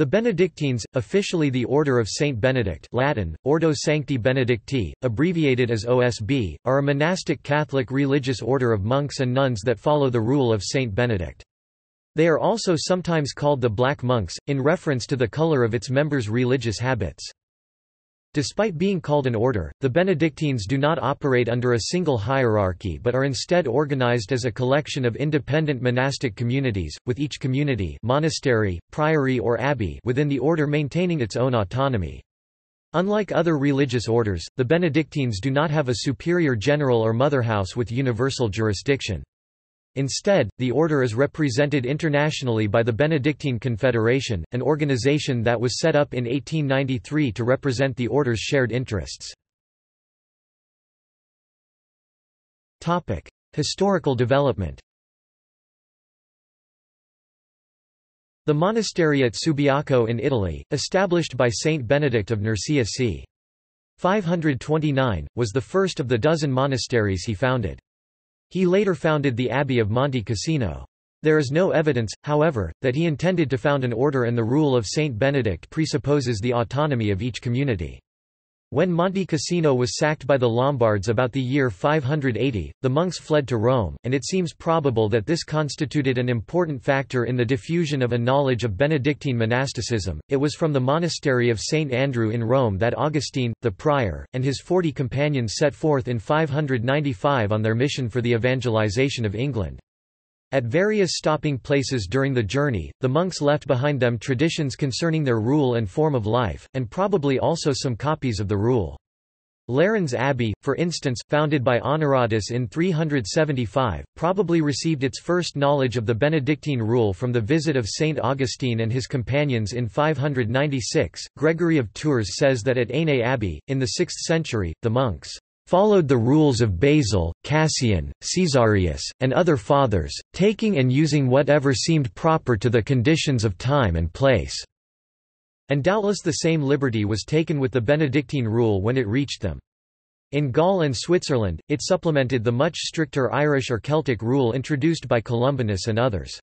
The Benedictines, officially the Order of Saint Benedict Latin, Ordo Sancti Benedicti, abbreviated as OSB, are a monastic Catholic religious order of monks and nuns that follow the rule of Saint Benedict. They are also sometimes called the Black Monks, in reference to the color of its members' religious habits. Despite being called an order, the Benedictines do not operate under a single hierarchy but are instead organized as a collection of independent monastic communities, with each community monastery, priory or abbey within the order maintaining its own autonomy. Unlike other religious orders, the Benedictines do not have a superior general or motherhouse with universal jurisdiction. Instead, the order is represented internationally by the Benedictine Confederation, an organization that was set up in 1893 to represent the order's shared interests. Historical development The monastery at Subiaco in Italy, established by Saint Benedict of Nursia c. 529, was the first of the dozen monasteries he founded. He later founded the Abbey of Monte Cassino. There is no evidence, however, that he intended to found an order and the rule of Saint Benedict presupposes the autonomy of each community. When Monte Cassino was sacked by the Lombards about the year 580, the monks fled to Rome, and it seems probable that this constituted an important factor in the diffusion of a knowledge of Benedictine monasticism. It was from the monastery of St. Andrew in Rome that Augustine, the prior, and his forty companions set forth in 595 on their mission for the evangelization of England. At various stopping places during the journey, the monks left behind them traditions concerning their rule and form of life, and probably also some copies of the rule. Lérins Abbey, for instance, founded by Honoratus in 375, probably received its first knowledge of the Benedictine rule from the visit of Saint Augustine and his companions in 596. Gregory of Tours says that at Ainay Abbey, in the 6th century, the monks followed the rules of Basil, Cassian, Caesarius, and other fathers, taking and using whatever seemed proper to the conditions of time and place." And doubtless the same liberty was taken with the Benedictine rule when it reached them. In Gaul and Switzerland, it supplemented the much stricter Irish or Celtic rule introduced by Columbanus and others.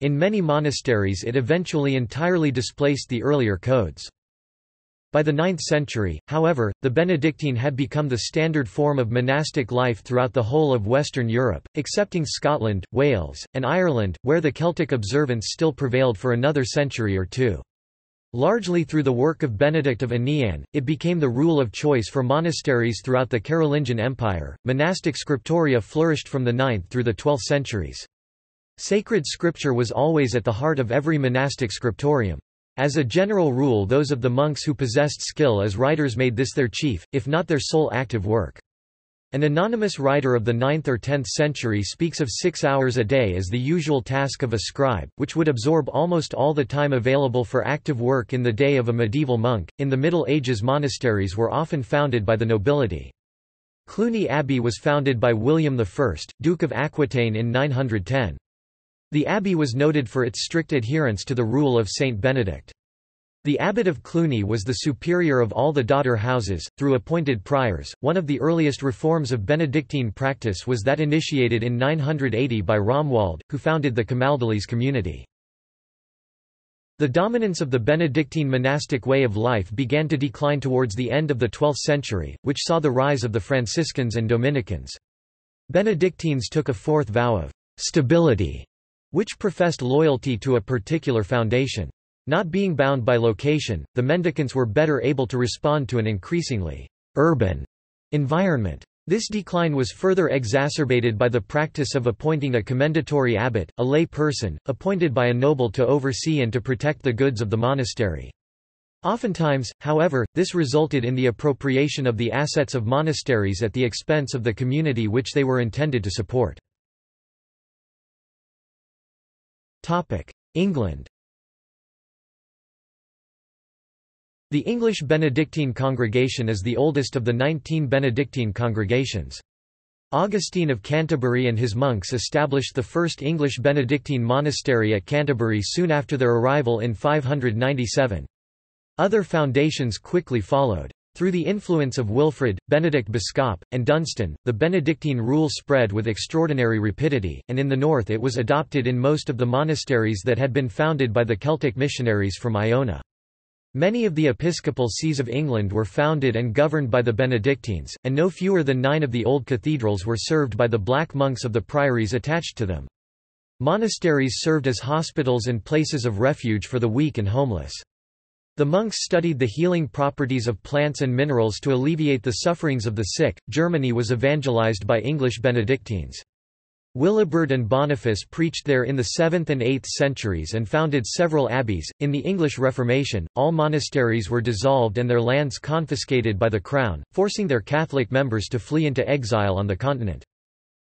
In many monasteries it eventually entirely displaced the earlier codes. By the 9th century, however, the Benedictine had become the standard form of monastic life throughout the whole of Western Europe, excepting Scotland, Wales, and Ireland, where the Celtic observance still prevailed for another century or two. Largely through the work of Benedict of Aniane, it became the rule of choice for monasteries throughout the Carolingian Empire. Monastic scriptoria flourished from the 9th through the 12th centuries. Sacred scripture was always at the heart of every monastic scriptorium. As a general rule those of the monks who possessed skill as writers made this their chief, if not their sole active work. An anonymous writer of the 9th or 10th century speaks of six hours a day as the usual task of a scribe, which would absorb almost all the time available for active work in the day of a medieval monk. In the Middle Ages, monasteries were often founded by the nobility. Cluny Abbey was founded by William I, Duke of Aquitaine in 910. The abbey was noted for its strict adherence to the rule of Saint Benedict. The abbot of Cluny was the superior of all the daughter houses, through appointed priors. One of the earliest reforms of Benedictine practice was that initiated in 980 by Romuald, who founded the Camaldolese community. The dominance of the Benedictine monastic way of life began to decline towards the end of the 12th century, which saw the rise of the Franciscans and Dominicans. Benedictines took a fourth vow of stability which professed loyalty to a particular foundation. Not being bound by location, the mendicants were better able to respond to an increasingly urban environment. This decline was further exacerbated by the practice of appointing a commendatory abbot, a lay person, appointed by a noble to oversee and to protect the goods of the monastery. Oftentimes, however, this resulted in the appropriation of the assets of monasteries at the expense of the community which they were intended to support. England The English Benedictine congregation is the oldest of the 19 Benedictine congregations. Augustine of Canterbury and his monks established the first English Benedictine monastery at Canterbury soon after their arrival in 597. Other foundations quickly followed. Through the influence of Wilfrid, Benedict Biscop, and Dunstan, the Benedictine rule spread with extraordinary rapidity, and in the north it was adopted in most of the monasteries that had been founded by the Celtic missionaries from Iona. Many of the episcopal sees of England were founded and governed by the Benedictines, and no fewer than nine of the old cathedrals were served by the black monks of the priories attached to them. Monasteries served as hospitals and places of refuge for the weak and homeless. The monks studied the healing properties of plants and minerals to alleviate the sufferings of the sick. Germany was evangelized by English Benedictines. Willibrord and Boniface preached there in the 7th and 8th centuries and founded several abbeys. In the English Reformation, all monasteries were dissolved and their lands confiscated by the Crown, forcing their Catholic members to flee into exile on the continent.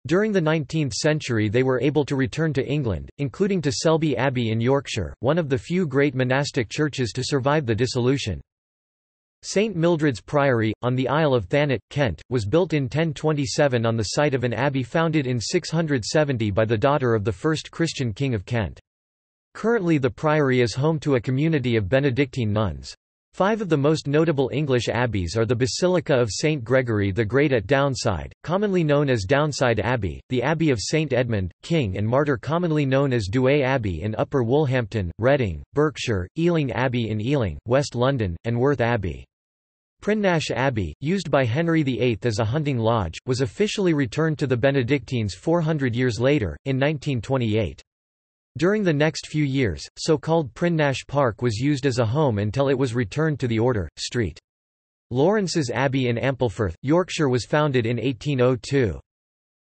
During the 19th century they were able to return to England, including to Selby Abbey in Yorkshire, one of the few great monastic churches to survive the dissolution. St Mildred's Priory, on the Isle of Thanet, Kent, was built in 1027 on the site of an abbey founded in 670 by the daughter of the first Christian king of Kent. Currently the priory is home to a community of Benedictine nuns. Five of the most notable English abbeys are the Basilica of St. Gregory the Great at Downside, commonly known as Downside Abbey, the Abbey of St. Edmund, King and Martyr commonly known as Douai Abbey in Upper Woolhampton, Reading, Berkshire, Ealing Abbey in Ealing, West London, and Worth Abbey. Prinknash Abbey, used by Henry VIII as a hunting lodge, was officially returned to the Benedictines 400 years later, in 1928. During the next few years, so-called Prinknash Park was used as a home until it was returned to the order. St. Lawrence's Abbey in Ampleforth, Yorkshire was founded in 1802.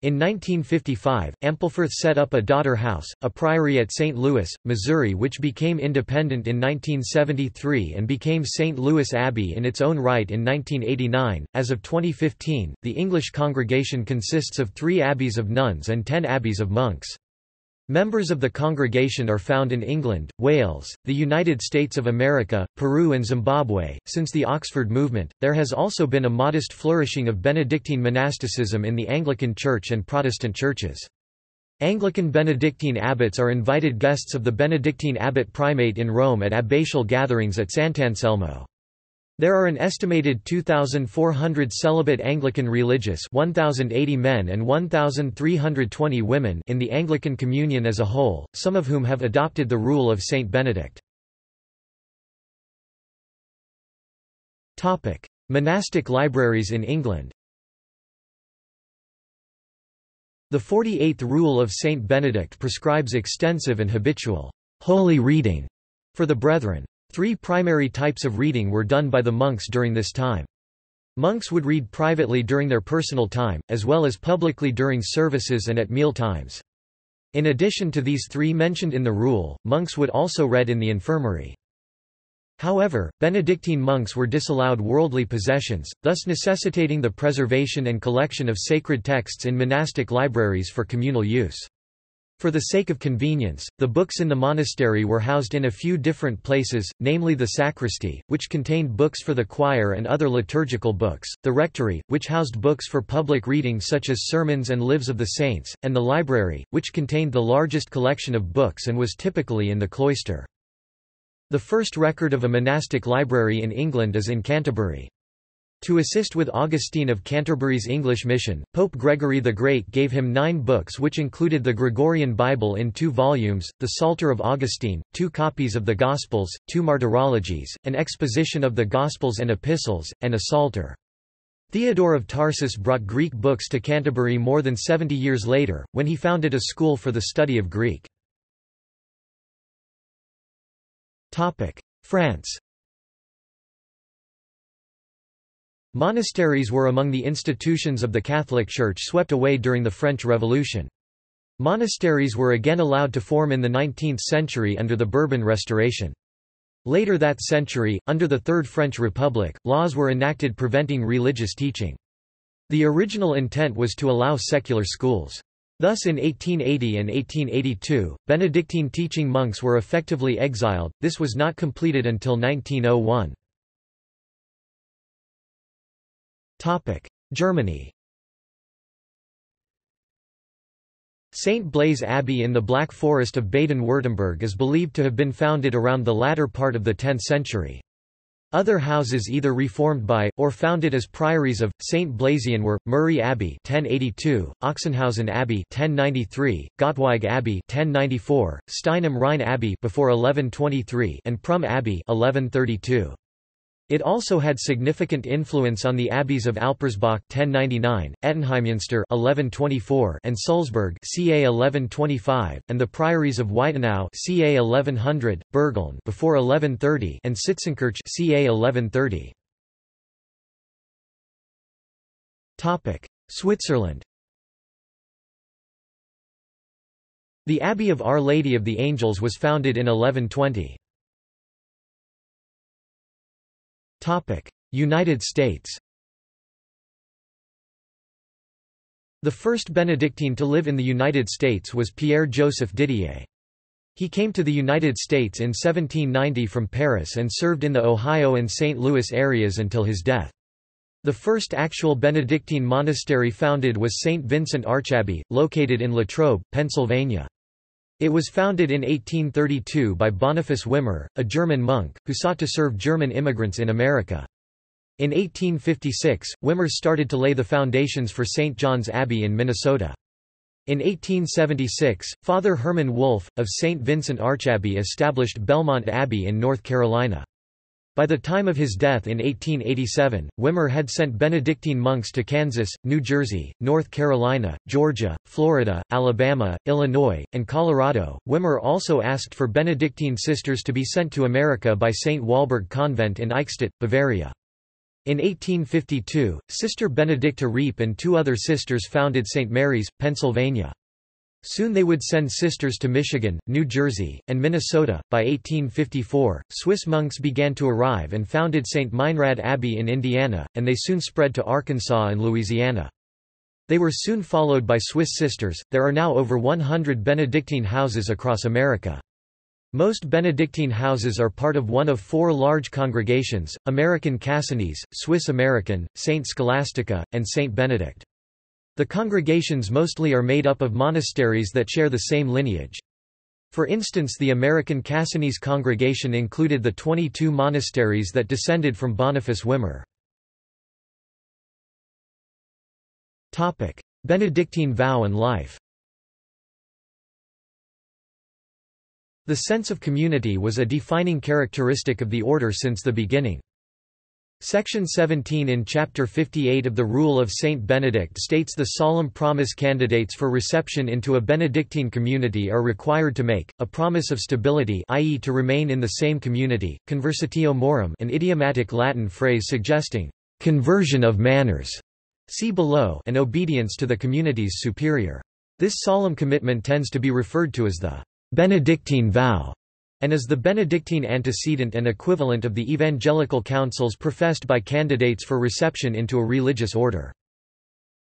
In 1955, Ampleforth set up a daughter house, a priory at St. Louis, Missouri which became independent in 1973 and became St. Louis Abbey in its own right in 1989. As of 2015, the English congregation consists of three abbeys of nuns and ten abbeys of monks. Members of the congregation are found in England, Wales, the United States of America, Peru, and Zimbabwe. Since the Oxford movement, there has also been a modest flourishing of Benedictine monasticism in the Anglican Church and Protestant churches. Anglican Benedictine abbots are invited guests of the Benedictine abbot primate in Rome at abbatial gatherings at Sant'Anselmo. There are an estimated 2,400 celibate Anglican religious 1,080 men and 1,320 women in the Anglican Communion as a whole, some of whom have adopted the rule of Saint Benedict. Monastic libraries in England The 48th Rule of Saint Benedict prescribes extensive and habitual holy reading for the brethren. Three primary types of reading were done by the monks during this time. Monks would read privately during their personal time, as well as publicly during services and at meal times. In addition to these three mentioned in the rule, monks would also read in the infirmary. However, Benedictine monks were disallowed worldly possessions, thus necessitating the preservation and collection of sacred texts in monastic libraries for communal use. For the sake of convenience, the books in the monastery were housed in a few different places, namely the sacristy, which contained books for the choir and other liturgical books, the rectory, which housed books for public reading such as sermons and lives of the saints, and the library, which contained the largest collection of books and was typically in the cloister. The first record of a monastic library in England is in Canterbury. To assist with Augustine of Canterbury's English mission, Pope Gregory the Great gave him nine books which included the Gregorian Bible in two volumes, the Psalter of Augustine, two copies of the Gospels, two martyrologies, an exposition of the Gospels and Epistles, and a Psalter. Theodore of Tarsus brought Greek books to Canterbury more than 70 years later, when he founded a school for the study of Greek. France Monasteries were among the institutions of the Catholic Church swept away during the French Revolution. Monasteries were again allowed to form in the 19th century under the Bourbon Restoration. Later that century, under the Third French Republic, laws were enacted preventing religious teaching. The original intent was to allow secular schools. Thus in 1880 and 1882, Benedictine teaching monks were effectively exiled, this was not completed until 1901. Germany St. Blaise Abbey in the Black Forest of Baden-Württemberg is believed to have been founded around the latter part of the 10th century. Other houses either reformed by, or founded as priories of, St. Blasian were, Muri Abbey 1082, Ochsenhausen Abbey 1093, Gottweig Abbey 1094, Stein Rhein Abbey before 1123 and Prum Abbey 1132. It also had significant influence on the abbeys of Alpirsbach 1099, Ettenheimmünster 1124 and Salzburg ca 1125, and the priories of Weitenau ca 1100, Bürgeln before 1130 and Sitzenkirch ca 1130. Topic: Switzerland. The Abbey of Our Lady of the Angels was founded in 1120. United States The first Benedictine to live in the United States was Pierre-Joseph Didier. He came to the United States in 1790 from Paris and served in the Ohio and St. Louis areas until his death. The first actual Benedictine monastery founded was St. Vincent Archabbey, located in Latrobe, Pennsylvania. It was founded in 1832 by Boniface Wimmer, a German monk, who sought to serve German immigrants in America. In 1856, Wimmer started to lay the foundations for St. John's Abbey in Minnesota. In 1876, Father Herman Wolf, of St. Vincent Archabbey established Belmont Abbey in North Carolina. By the time of his death in 1887, Wimmer had sent Benedictine monks to Kansas, New Jersey, North Carolina, Georgia, Florida, Alabama, Illinois, and Colorado. Wimmer also asked for Benedictine sisters to be sent to America by St. Walburg Convent in Eichstätt, Bavaria. In 1852, Sister Benedicta Riepe and two other sisters founded St. Mary's, Pennsylvania. Soon they would send sisters to Michigan, New Jersey, and Minnesota. By 1854, Swiss monks began to arrive and founded St. Meinrad Abbey in Indiana, and they soon spread to Arkansas and Louisiana. They were soon followed by Swiss sisters. There are now over 100 Benedictine houses across America. Most Benedictine houses are part of one of four large congregations, American Cassinese, Swiss American, St. Scholastica, and St. Benedict. The congregations mostly are made up of monasteries that share the same lineage. For instance the American Cassinese congregation included the 22 monasteries that descended from Boniface Wimmer. Benedictine vow and life The sense of community was a defining characteristic of the order since the beginning. Section 17 in Chapter 58 of the Rule of Saint Benedict states the solemn promise candidates for reception into a Benedictine community are required to make, a promise of stability i.e. to remain in the same community, conversatio morum an idiomatic Latin phrase suggesting, "...conversion of manners", see below and obedience to the community's superior. This solemn commitment tends to be referred to as the Benedictine vow and is the Benedictine antecedent and equivalent of the evangelical counsels professed by candidates for reception into a religious order.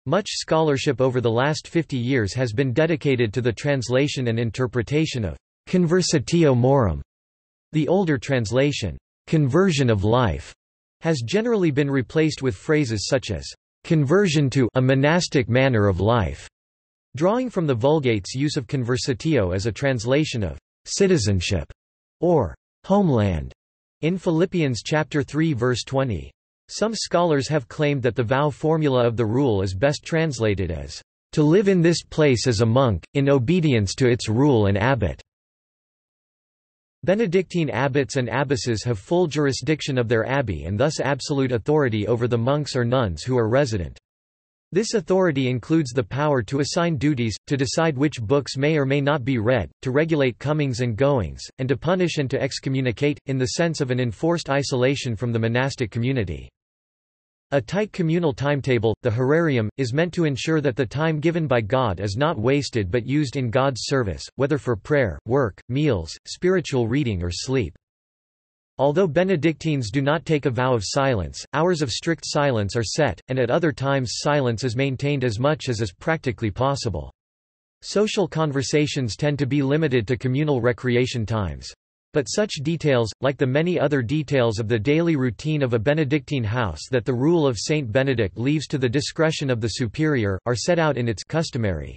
Much scholarship over the last 50 years has been dedicated to the translation and interpretation of conversatio morum. The older translation, conversion of life, has generally been replaced with phrases such as conversion to a monastic manner of life, drawing from the Vulgate's use of conversatio as a translation of citizenship or homeland in Philippians chapter 3 verse 20. Some scholars have claimed that the vow formula of the rule is best translated as to live in this place as a monk, in obedience to its rule and abbot. Benedictine abbots and abbesses have full jurisdiction of their abbey and thus absolute authority over the monks or nuns who are resident. This authority includes the power to assign duties, to decide which books may or may not be read, to regulate comings and goings, and to punish and to excommunicate, in the sense of an enforced isolation from the monastic community. A tight communal timetable, the horarium, is meant to ensure that the time given by God is not wasted but used in God's service, whether for prayer, work, meals, spiritual reading or sleep. Although Benedictines do not take a vow of silence, hours of strict silence are set, and at other times silence is maintained as much as is practically possible. Social conversations tend to be limited to communal recreation times. But such details, like the many other details of the daily routine of a Benedictine house that the rule of Saint Benedict leaves to the discretion of the superior, are set out in its customary.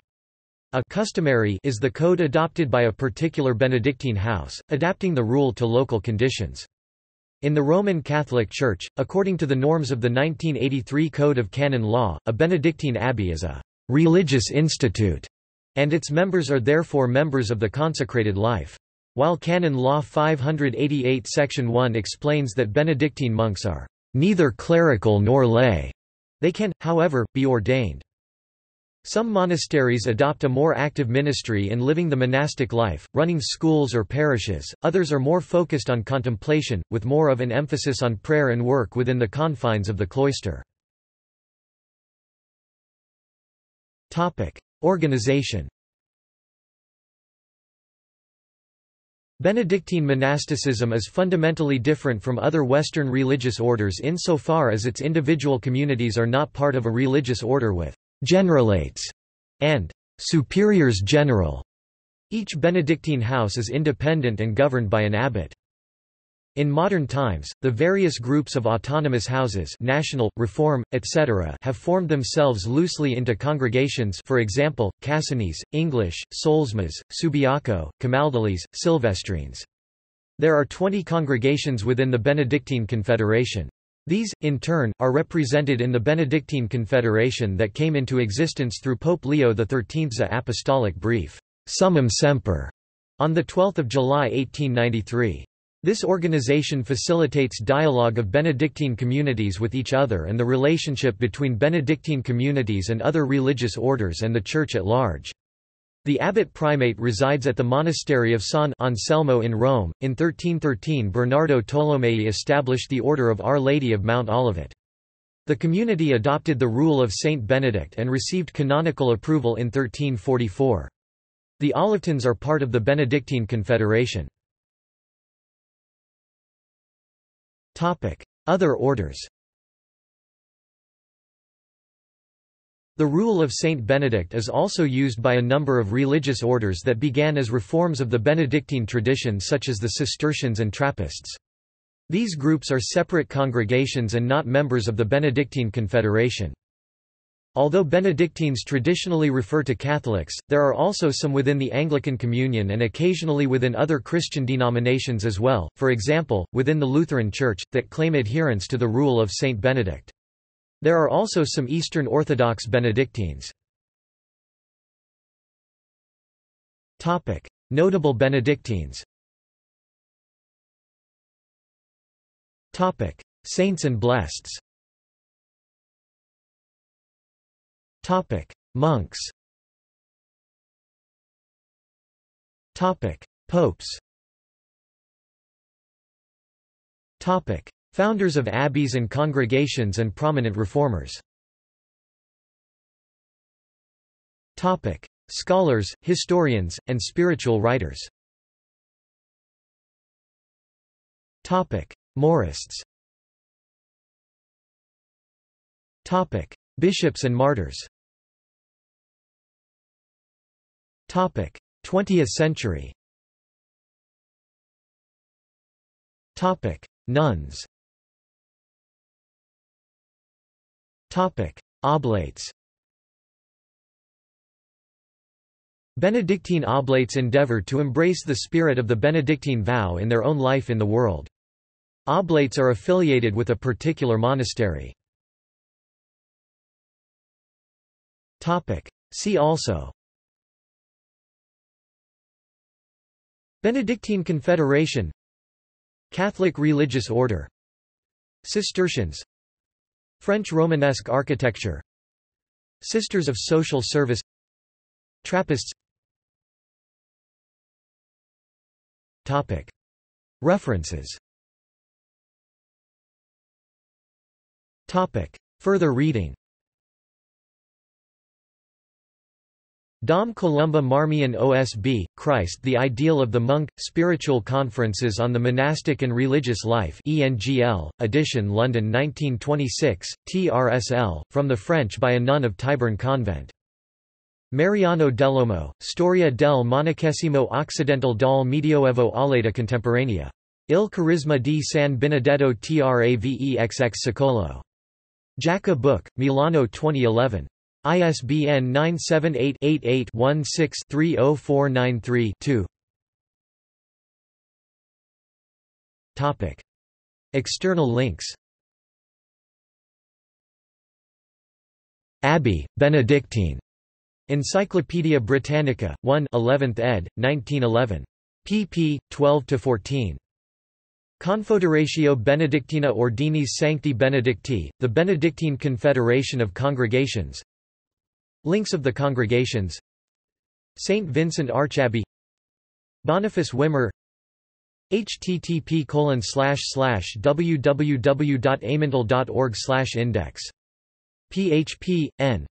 A customary is the code adopted by a particular Benedictine house, adapting the rule to local conditions. In the Roman Catholic Church, according to the norms of the 1983 Code of Canon Law, a Benedictine abbey is a religious institute, and its members are therefore members of the consecrated life. While Canon Law 588 Section 1 explains that Benedictine monks are neither clerical nor lay, they can, however, be ordained. Some monasteries adopt a more active ministry in living the monastic life, running schools or parishes, others are more focused on contemplation, with more of an emphasis on prayer and work within the confines of the cloister. Organization Benedictine monasticism is fundamentally different from other Western religious orders insofar as its individual communities are not part of a religious order with generalates and superiors general. Each Benedictine house is independent and governed by an abbot. In modern times, the various groups of autonomous houses national, reform, etc. have formed themselves loosely into congregations for example, Cassinese, English, Solesmes, Subiaco, Camaldolese, Silvestrines. There are 20 congregations within the Benedictine Confederation. These, in turn, are represented in the Benedictine Confederation that came into existence through Pope Leo XIII's apostolic brief, Summum Semper, on 12 July 1893. This organization facilitates dialogue of Benedictine communities with each other and the relationship between Benedictine communities and other religious orders and the Church at large. The abbot primate resides at the monastery of Sant'Anselmo in Rome. In 1313 Bernardo Tolomei established the Order of Our Lady of Mount Olivet. The community adopted the rule of Saint Benedict and received canonical approval in 1344. The Olivetans are part of the Benedictine Confederation. Other orders The rule of Saint Benedict is also used by a number of religious orders that began as reforms of the Benedictine tradition such as the Cistercians and Trappists. These groups are separate congregations and not members of the Benedictine Confederation. Although Benedictines traditionally refer to Catholics, there are also some within the Anglican Communion and occasionally within other Christian denominations as well, for example, within the Lutheran Church, that claim adherence to the rule of Saint Benedict. There are also some Eastern Orthodox Benedictines. Notable Benedictines Saints and blesseds Monks. Popes. Topic: Founders of abbeys and congregations and prominent reformers. Scholars, historians, and spiritual writers. Topic: Bishops and martyrs. 20th century. Nuns Oblates. Benedictine oblates endeavor to embrace the spirit of the Benedictine vow in their own life in the world. Oblates are affiliated with a particular monastery. Topic: See also. Benedictine Confederation. Catholic religious order. Cistercians French Romanesque architecture. Sisters of Social Service. Trappists. References. Further reading Dom Columba Marmion OSB, Christ the Ideal of the Monk, Spiritual Conferences on the Monastic and Religious Life ENGL, edition London 1926, TRSL, from the French by a nun of Tyburn Convent. Mariano Dell'Omo, Storia del Monachesimo Occidental dal Medioevo all'età contemporanea. Il carisma di San Benedetto Travexx Secolo. Jaca Book, Milano 2011. ISBN 978-88-16-30493-2. External links Abbey, Benedictine. Encyclopædia Britannica, 1 11th ed., 1911. pp. 12–14. Confederatio Benedictina Ordinis Sancti Benedicti, the Benedictine Confederation of Congregations Links of the congregations. St. Vincent Archabbey. Boniface Wimmer. Http www.amundal.org index. Php, n